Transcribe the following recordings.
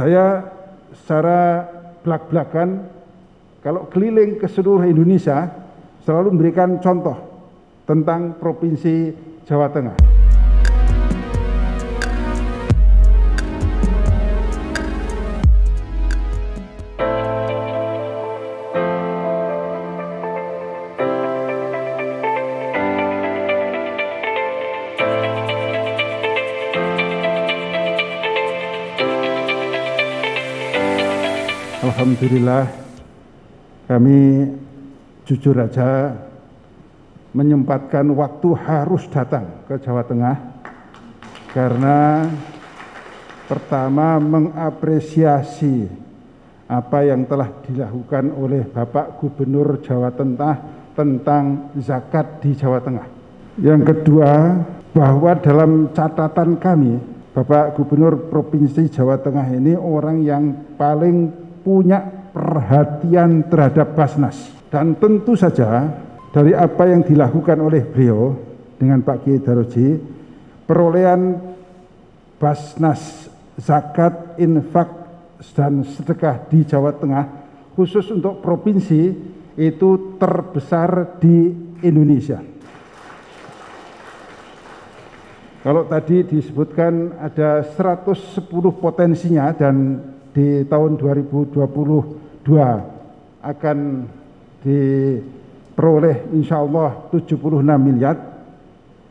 Saya secara belak-belakan kalau keliling ke seluruh Indonesia selalu memberikan contoh tentang Provinsi Jawa Tengah. Alhamdulillah kami jujur saja menyempatkan waktu harus datang ke Jawa Tengah karena pertama mengapresiasi apa yang telah dilakukan oleh Bapak Gubernur Jawa Tengah tentang zakat di Jawa Tengah. Yang kedua, bahwa dalam catatan kami Bapak Gubernur Provinsi Jawa Tengah ini orang yang paling punya perhatian terhadap Basnas. Dan tentu saja dari apa yang dilakukan oleh beliau dengan Pak Kiai Daroji, perolehan Basnas zakat, infak, dan sedekah di Jawa Tengah, khusus untuk provinsi, itu terbesar di Indonesia. Kalau tadi disebutkan ada 110 potensinya dan di tahun 2022 akan diperoleh insya Allah 76 miliar.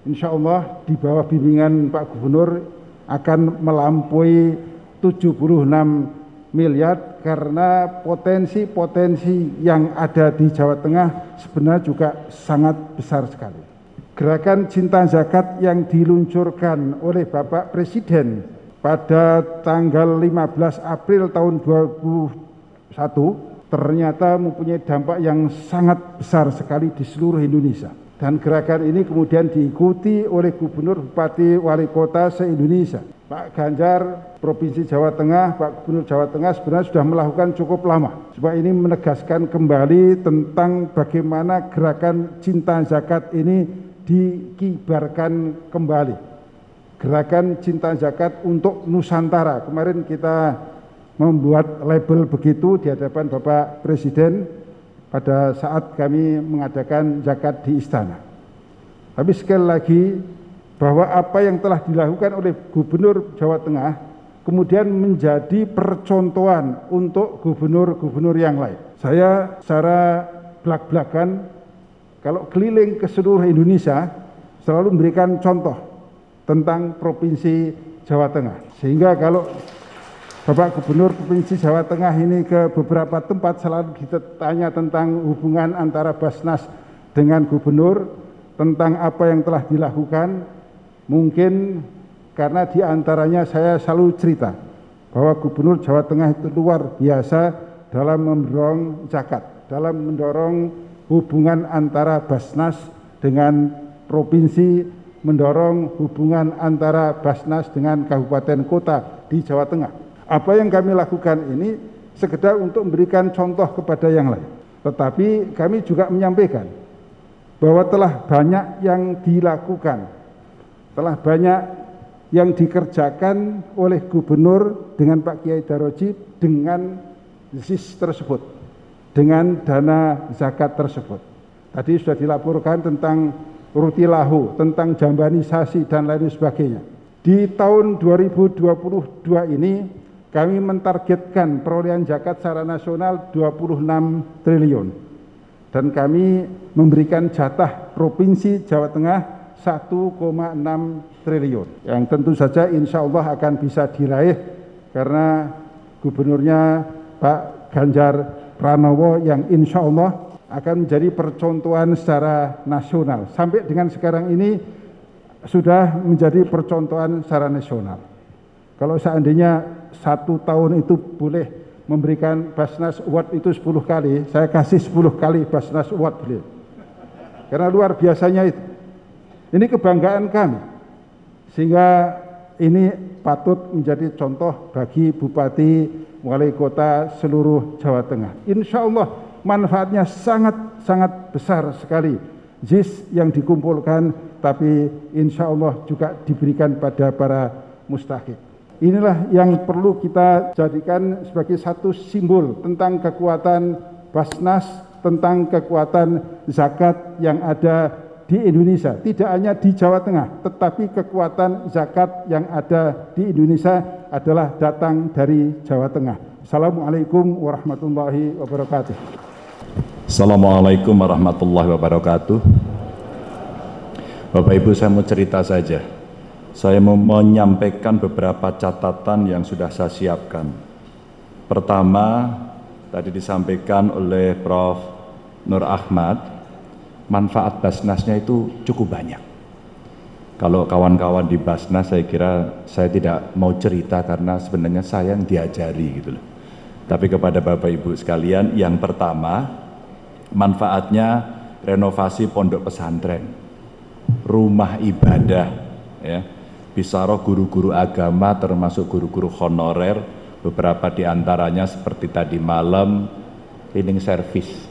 Insya Allah di bawah bimbingan Pak Gubernur akan melampaui 76 miliar karena potensi-potensi yang ada di Jawa Tengah sebenarnya juga sangat besar sekali. Gerakan cinta zakat yang diluncurkan oleh Bapak Presiden pada tanggal 15 April tahun 2001 ternyata mempunyai dampak yang sangat besar sekali di seluruh Indonesia. Dan gerakan ini kemudian diikuti oleh gubernur, bupati, wali kota se-Indonesia. Pak Ganjar, Provinsi Jawa Tengah, Pak Gubernur Jawa Tengah sebenarnya sudah melakukan cukup lama. Supaya ini menegaskan kembali tentang bagaimana gerakan cinta zakat ini dikibarkan kembali gerakan cinta zakat untuk Nusantara. Kemarin kita membuat label begitu di hadapan Bapak Presiden pada saat kami mengadakan zakat di istana. Tapi sekali lagi bahwa apa yang telah dilakukan oleh Gubernur Jawa Tengah kemudian menjadi percontohan untuk gubernur-gubernur yang lain. Saya secara belak-belakan kalau keliling ke seluruh Indonesia selalu memberikan contoh tentang Provinsi Jawa Tengah. Sehingga kalau Bapak Gubernur Provinsi Jawa Tengah ini ke beberapa tempat selalu kita tanya tentang hubungan antara Basnas dengan Gubernur, tentang apa yang telah dilakukan, mungkin karena di antaranya saya selalu cerita bahwa Gubernur Jawa Tengah itu luar biasa dalam mendorong zakat, dalam mendorong hubungan antara Basnas dengan provinsi mendorong hubungan antara Basnas dengan kabupaten kota di Jawa Tengah. Apa yang kami lakukan ini sekedar untuk memberikan contoh kepada yang lain. Tetapi kami juga menyampaikan bahwa telah banyak yang dilakukan, telah banyak yang dikerjakan oleh gubernur dengan Pak Kiai Daroji dengan ZIS tersebut, dengan dana zakat tersebut. Tadi sudah dilaporkan tentang rutilahu, tentang jambanisasi dan lain sebagainya. Di tahun 2022 ini kami mentargetkan perolehan zakat secara nasional 26 triliun. Dan kami memberikan jatah Provinsi Jawa Tengah 1,6 triliun. Yang tentu saja insya Allah akan bisa diraih karena gubernurnya Pak Ganjar Pranowo yang insya Allah akan menjadi percontohan secara nasional. Sampai dengan sekarang ini sudah menjadi percontohan secara nasional. Kalau seandainya satu tahun itu boleh memberikan Basnas Award itu 10 kali, saya kasih 10 kali Basnas Award beliau. Karena luar biasanya itu. Ini kebanggaan kami. Sehingga ini patut menjadi contoh bagi bupati, wali kota seluruh Jawa Tengah. Insya Allah manfaatnya sangat-sangat besar sekali. Jis yang dikumpulkan tapi insya Allah juga diberikan pada para mustahik. inilah yang perlu kita jadikan sebagai satu simbol tentang kekuatan Basnas, tentang kekuatan zakat yang ada di Indonesia. Tidak hanya di Jawa Tengah, tetapi kekuatan zakat yang ada di Indonesia adalah datang dari Jawa Tengah. Assalamualaikum warahmatullahi wabarakatuh. Assalamualaikum warahmatullahi wabarakatuh. Bapak Ibu saya mau cerita saja. Saya mau menyampaikan beberapa catatan yang sudah saya siapkan. Pertama, tadi disampaikan oleh Prof. Nur Ahmad, manfaat Basnasnya itu cukup banyak. Kalau kawan-kawan di Basnas saya kira saya tidak mau cerita karena sebenarnya saya yang diajari gitu loh. Tapi kepada Bapak Ibu sekalian, yang pertama manfaatnya renovasi pondok pesantren, rumah ibadah, ya. Bisa roh guru-guru agama termasuk guru-guru honorer, beberapa di antaranya seperti tadi malam cleaning service.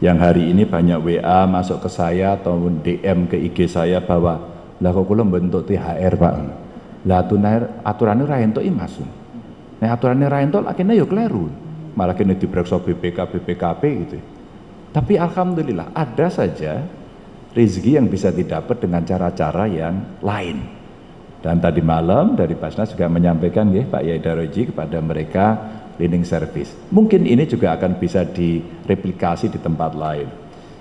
Yang hari ini banyak WA masuk ke saya atau DM ke IG saya bahwa lah kok kula bentuk THR Pak. Lah aturannya ra entuk imasun. Nah aturannya Rainto akhirnya ya kleru. Malah kini diperiksa BPK, BPKP gitu. Tapi Alhamdulillah ada saja rezeki yang bisa didapat dengan cara-cara yang lain. Dan tadi malam dari Basnas juga menyampaikan ya Pak Yai Daroji kepada mereka cleaning service. Mungkin ini juga akan bisa direplikasi di tempat lain.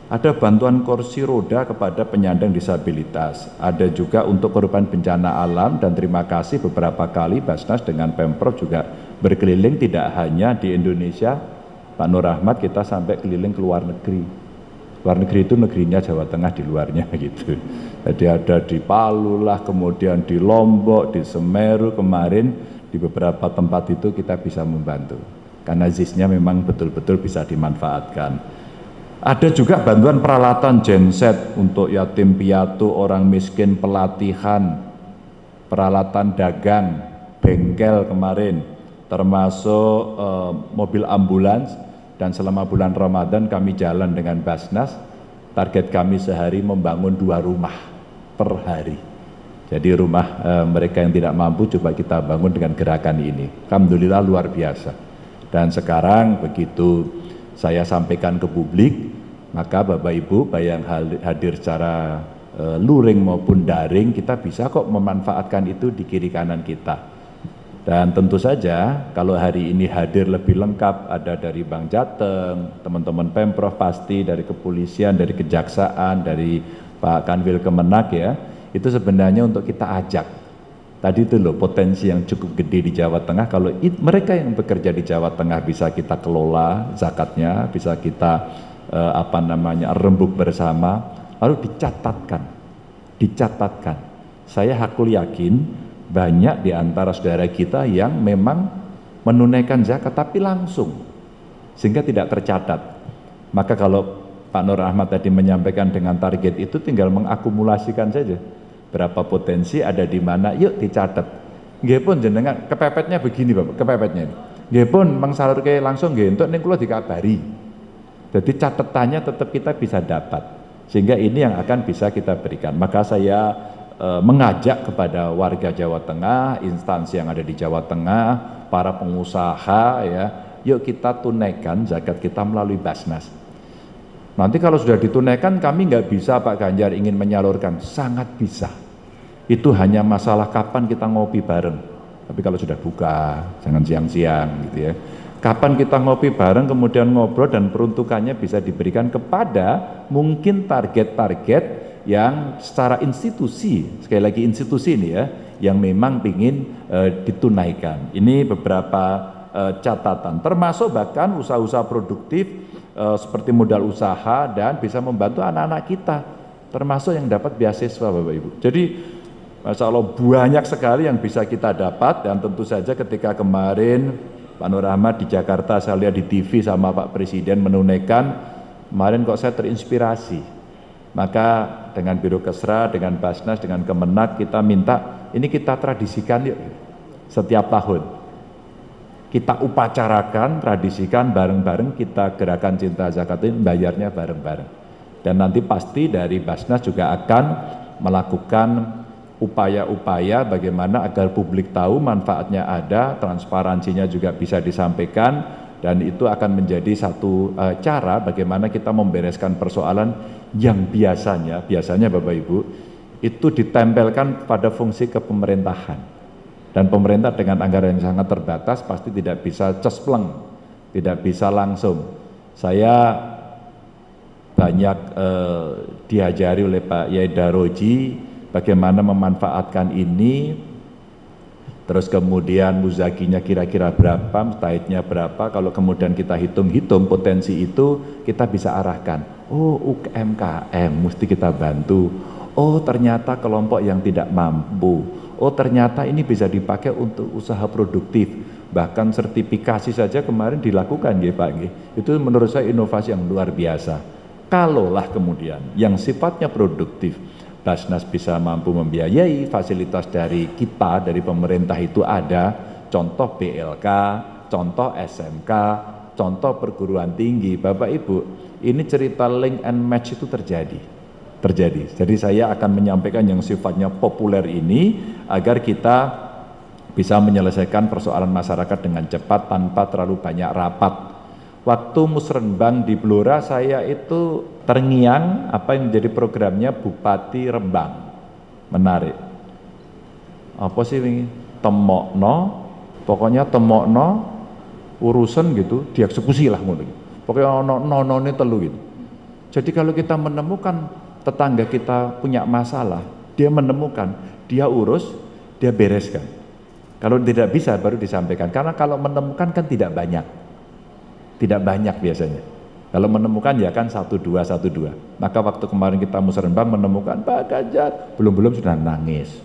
Ada bantuan kursi roda kepada penyandang disabilitas. Ada juga untuk korban bencana alam dan terima kasih beberapa kali Basnas dengan Pemprov juga berkeliling tidak hanya di Indonesia. Pak Nur Ahmad kita sampai keliling ke luar negeri. Luar negeri itu negerinya Jawa Tengah di luarnya gitu. Jadi ada di Palu lah, kemudian di Lombok, di Semeru kemarin di beberapa tempat itu kita bisa membantu. Karena ZIS-nya memang betul-betul bisa dimanfaatkan. Ada juga bantuan peralatan genset untuk yatim piatu, orang miskin, pelatihan, peralatan dagang, bengkel kemarin, termasuk eh, mobil ambulans dan selama bulan Ramadan kami jalan dengan Basnas. Target kami sehari membangun dua rumah per hari. Jadi rumah eh, mereka yang tidak mampu coba kita bangun dengan gerakan ini. Alhamdulillah luar biasa. Dan sekarang begitu saya sampaikan ke publik, maka Bapak Ibu yang hadir secara e, luring maupun daring, kita bisa kok memanfaatkan itu di kiri kanan kita. Dan tentu saja kalau hari ini hadir lebih lengkap ada dari Bang Jateng, teman-teman Pemprov pasti, dari kepolisian, dari kejaksaan, dari Pak Kanwil Kemenak ya, itu sebenarnya untuk kita ajak. Tadi itu loh potensi yang cukup gede di Jawa Tengah. Kalau it, mereka yang bekerja di Jawa Tengah bisa kita kelola zakatnya, bisa kita eh, apa namanya rembuk bersama, lalu dicatatkan, dicatatkan. Saya hakul yakin banyak di antara saudara kita yang memang menunaikan zakat tapi langsung sehingga tidak tercatat. Maka kalau Pak Nur Ahmad tadi menyampaikan dengan target itu tinggal mengakumulasikan saja berapa potensi ada di mana. Yuk dicatat. Nggih pun jenengan kepepetnya begini Bapak kepepetnya nggih pun mengsalurke langsung nggih entuk ning kula dikabari. Jadi catatannya tetap kita bisa dapat sehingga ini yang akan bisa kita berikan. Maka saya mengajak kepada warga Jawa Tengah instansi yang ada di Jawa Tengah para pengusaha ya yuk kita tunaikan zakat kita melalui Basnas Nanti kalau sudah ditunaikan kami nggak bisa Pak Ganjar ingin menyalurkan, sangat bisa. Itu hanya masalah kapan kita ngopi bareng. Tapi kalau sudah buka, jangan siang-siang gitu ya. Kapan kita ngopi bareng kemudian ngobrol dan peruntukannya bisa diberikan kepada mungkin target-target yang secara institusi, sekali lagi institusi ini ya, yang memang ingin e, ditunaikan. Ini beberapa e, catatan, termasuk bahkan usaha-usaha produktif uh, seperti modal usaha dan bisa membantu anak-anak kita termasuk yang dapat beasiswa Bapak Ibu. Jadi Masya Allah banyak sekali yang bisa kita dapat dan tentu saja ketika kemarin Pak Nur Ahmad di Jakarta saya lihat di TV sama Pak Presiden menunaikan kemarin kok saya terinspirasi maka dengan Biro Kesra, dengan Basnas, dengan Kemenak kita minta ini kita tradisikan yuk setiap tahun kita upacarakan, tradisikan bareng-bareng, kita gerakan cinta zakat ini bayarnya bareng-bareng. Dan nanti pasti dari Basnas juga akan melakukan upaya-upaya bagaimana agar publik tahu manfaatnya ada, transparansinya juga bisa disampaikan, dan itu akan menjadi satu uh, cara bagaimana kita membereskan persoalan yang biasanya, biasanya Bapak Ibu, itu ditempelkan pada fungsi kepemerintahan. Dan pemerintah dengan anggaran yang sangat terbatas pasti tidak bisa cespleng, tidak bisa langsung. Saya banyak eh, diajari oleh Pak Yai Daroji bagaimana memanfaatkan ini terus kemudian muzakinya kira-kira berapa, mustahidnya berapa, kalau kemudian kita hitung-hitung potensi itu kita bisa arahkan, oh UMKM mesti kita bantu, oh ternyata kelompok yang tidak mampu, oh ternyata ini bisa dipakai untuk usaha produktif, bahkan sertifikasi saja kemarin dilakukan ya Pak, itu menurut saya inovasi yang luar biasa. Kalaulah kemudian yang sifatnya produktif, Basnas bisa mampu membiayai fasilitas dari kita, dari pemerintah itu ada, contoh BLK, contoh SMK, contoh perguruan tinggi. Bapak Ibu, ini cerita link and match itu terjadi. Terjadi. Jadi saya akan menyampaikan yang sifatnya populer ini agar kita bisa menyelesaikan persoalan masyarakat dengan cepat tanpa terlalu banyak rapat Waktu musrenbang di Blora saya itu terngiang apa yang menjadi programnya Bupati Rembang. Menarik. Apa sih ini? Temokno, pokoknya temokno urusan gitu dieksekusi lah ngono. Pokoknya ono nonone telu gitu. Jadi kalau kita menemukan tetangga kita punya masalah, dia menemukan, dia urus, dia bereskan. Kalau tidak bisa baru disampaikan. Karena kalau menemukan kan tidak banyak tidak banyak biasanya. Kalau menemukan ya kan satu dua satu dua. Maka waktu kemarin kita musrenbang menemukan Pak Ganjar belum belum sudah nangis.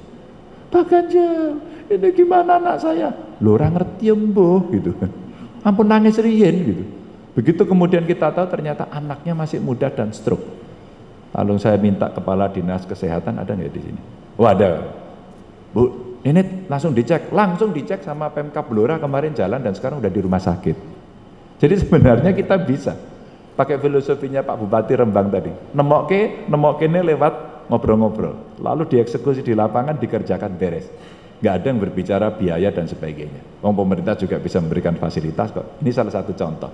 Pak Ganjar ini gimana anak saya? Lu orang ngerti embuh gitu. Ampun nangis rien gitu. Begitu kemudian kita tahu ternyata anaknya masih muda dan stroke. Lalu saya minta kepala dinas kesehatan ada nggak di sini? Oh. Bu, ini langsung dicek, langsung dicek sama Pemkap Blora kemarin jalan dan sekarang udah di rumah sakit. Jadi sebenarnya kita bisa pakai filosofinya Pak Bupati Rembang tadi. Nemokke, nemokke ini lewat ngobrol-ngobrol. Lalu dieksekusi di lapangan dikerjakan beres. Nggak ada yang berbicara biaya dan sebagainya. Wong pemerintah juga bisa memberikan fasilitas kok. Ini salah satu contoh.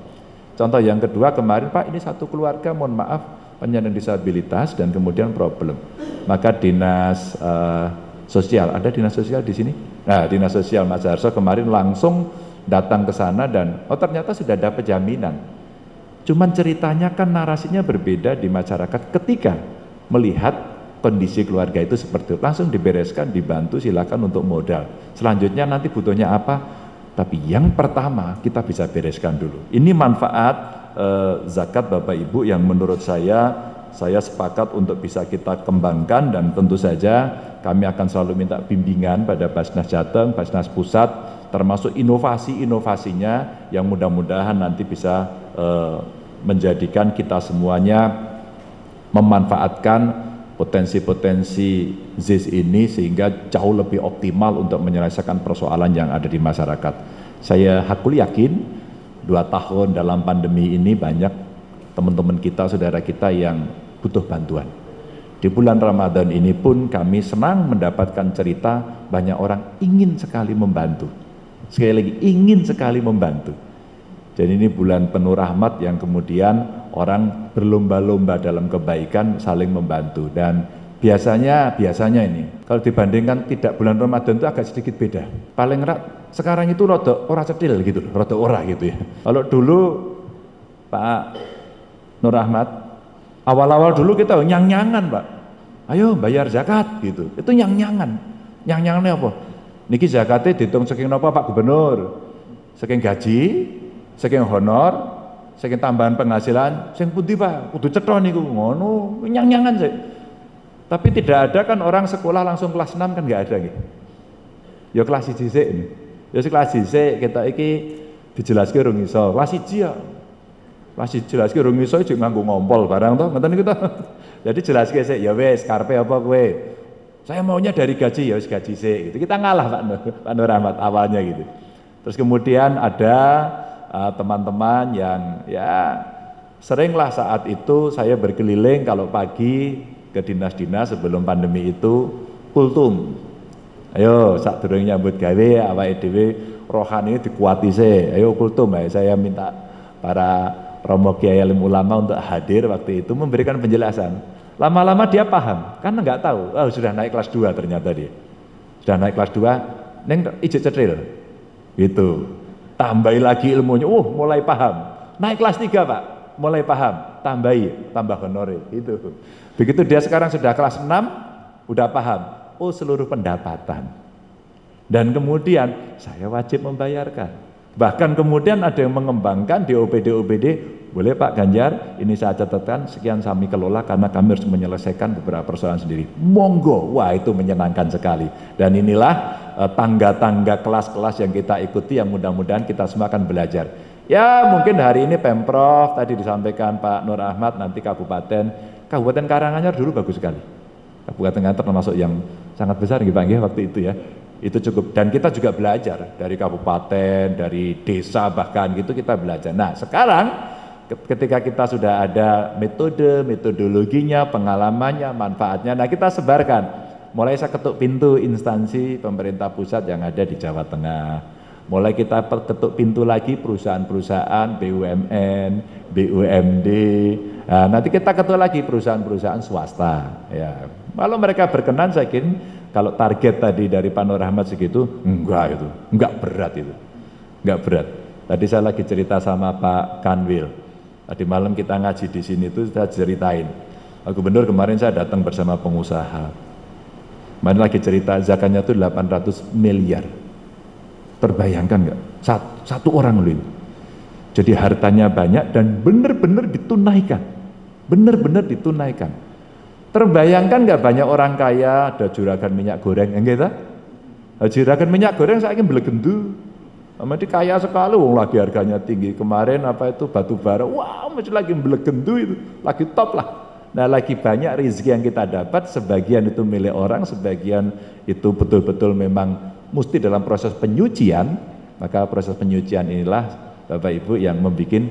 Contoh yang kedua kemarin Pak ini satu keluarga mohon maaf penyandang disabilitas dan kemudian problem. Maka dinas uh, sosial ada dinas sosial di sini. Nah dinas sosial Mas Harso kemarin langsung datang ke sana dan oh ternyata sudah ada jaminan. Cuman ceritanya kan narasinya berbeda di masyarakat ketika melihat kondisi keluarga itu seperti itu. Langsung dibereskan, dibantu, silakan untuk modal. Selanjutnya nanti butuhnya apa? Tapi yang pertama kita bisa bereskan dulu. Ini manfaat eh, zakat Bapak Ibu yang menurut saya saya sepakat untuk bisa kita kembangkan dan tentu saja kami akan selalu minta bimbingan pada Basnas Jateng, Basnas Pusat termasuk inovasi-inovasinya yang mudah-mudahan nanti bisa eh, menjadikan kita semuanya memanfaatkan potensi-potensi ZIS ini sehingga jauh lebih optimal untuk menyelesaikan persoalan yang ada di masyarakat. Saya hakul yakin dua tahun dalam pandemi ini banyak teman-teman kita, saudara kita yang butuh bantuan. Di bulan Ramadan ini pun kami senang mendapatkan cerita banyak orang ingin sekali membantu Sekali lagi, ingin sekali membantu. Jadi ini bulan penuh rahmat yang kemudian orang berlomba-lomba dalam kebaikan saling membantu dan biasanya biasanya ini kalau dibandingkan tidak bulan Ramadan itu agak sedikit beda. Paling rak sekarang itu rada ora cetil gitu, rada ora gitu ya. Kalau dulu Pak Nur Rahmat awal-awal dulu kita nyang-nyangan, Pak. Ayo bayar zakat gitu. Itu nyang-nyangan. Nyang-nyangannya apa? Niki zakatnya dihitung saking napa Pak Gubernur? Saking gaji, saking honor, saking tambahan penghasilan, sing pundi Pak? Kudu cetha niku ngono, nyang-nyangan sih. Tapi tidak ada kan orang sekolah langsung kelas 6 kan nggak ada gitu. Ya kelas 1 sik ini. Ya kelas 1 sik kita iki dijelaskan rung iso. Kelas 1 ya. Kelas 1 jelaskan rung iso jek nganggo ngompol barang to, ngoten niku to. Jadi jelaskan sik ya wis karepe apa kowe? Saya maunya dari gaji ya gaji sih gitu. Kita ngalah Pak Nur, Pak Nur Ahmad awalnya gitu. Terus kemudian ada uh, teman-teman uh, yang ya seringlah saat itu saya berkeliling kalau pagi ke dinas-dinas sebelum pandemi itu kultum. Ayo sak durung nyambut gawe awake dhewe rohani dikuati se. Ayo kultum ayo saya minta para romo kiai ulama untuk hadir waktu itu memberikan penjelasan. Lama-lama dia paham, karena nggak tahu, oh sudah naik kelas 2 ternyata dia. Sudah naik kelas 2, neng ijek cetril. Gitu. Tambahi lagi ilmunya, oh mulai paham. Naik kelas 3 Pak, mulai paham, tambahi, tambah honore, itu. Begitu dia sekarang sudah kelas 6, udah paham, oh seluruh pendapatan. Dan kemudian saya wajib membayarkan. Bahkan kemudian ada yang mengembangkan di OPD-OPD, boleh Pak Ganjar, ini saya catatkan, sekian kami kelola karena kami harus menyelesaikan beberapa persoalan sendiri. Monggo, wah itu menyenangkan sekali. Dan inilah tangga-tangga kelas-kelas yang kita ikuti yang mudah-mudahan kita semua akan belajar. Ya mungkin hari ini Pemprov, tadi disampaikan Pak Nur Ahmad, nanti Kabupaten, Kabupaten Karanganyar dulu bagus sekali. Kabupaten Karanganyar termasuk yang sangat besar Pak waktu itu ya. Itu cukup dan kita juga belajar dari kabupaten, dari desa bahkan gitu kita belajar. Nah, sekarang ketika kita sudah ada metode, metodologinya, pengalamannya, manfaatnya, nah kita sebarkan. Mulai saya ketuk pintu instansi pemerintah pusat yang ada di Jawa Tengah, mulai kita ketuk pintu lagi perusahaan-perusahaan BUMN, BUMD, nah, nanti kita ketuk lagi perusahaan-perusahaan swasta. Ya, kalau mereka berkenan saya kira kalau target tadi dari Pak Nur Ahmad segitu, enggak itu, enggak berat itu, enggak berat. Tadi saya lagi cerita sama Pak Kanwil, tadi malam kita ngaji di sini itu saya ceritain, Pak Gubernur kemarin saya datang bersama pengusaha, kemarin lagi cerita zakatnya itu 800 miliar, Terbayangkan nggak? Satu, satu orang loh ini. Jadi hartanya banyak dan benar-benar ditunaikan. Benar-benar ditunaikan. Terbayangkan nggak banyak orang kaya ada juragan minyak goreng yang kita? Juragan minyak goreng saya ingin belegendu. Jadi kaya sekali, wong lagi harganya tinggi. Kemarin apa itu batu bara, wow, masih lagi belegendu itu, lagi top lah. Nah lagi banyak rezeki yang kita dapat, sebagian itu milik orang, sebagian itu betul-betul memang mesti dalam proses penyucian, maka proses penyucian inilah Bapak Ibu yang membuat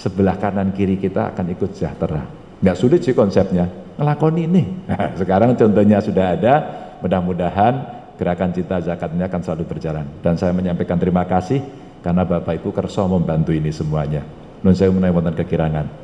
sebelah kanan kiri kita akan ikut sejahtera. Nggak sulit sih konsepnya, ngelakoni ini. Nah, sekarang contohnya sudah ada, mudah-mudahan gerakan cita zakat ini akan selalu berjalan. Dan saya menyampaikan terima kasih karena Bapak Ibu kerso membantu ini semuanya. Nun saya menaik kekirangan.